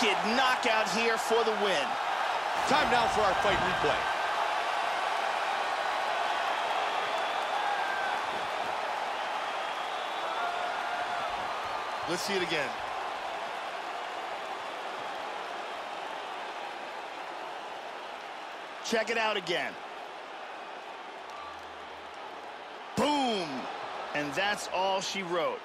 wicked knockout here for the win. Time now for our fight replay. Let's see it again. Check it out again. Boom! And that's all she wrote.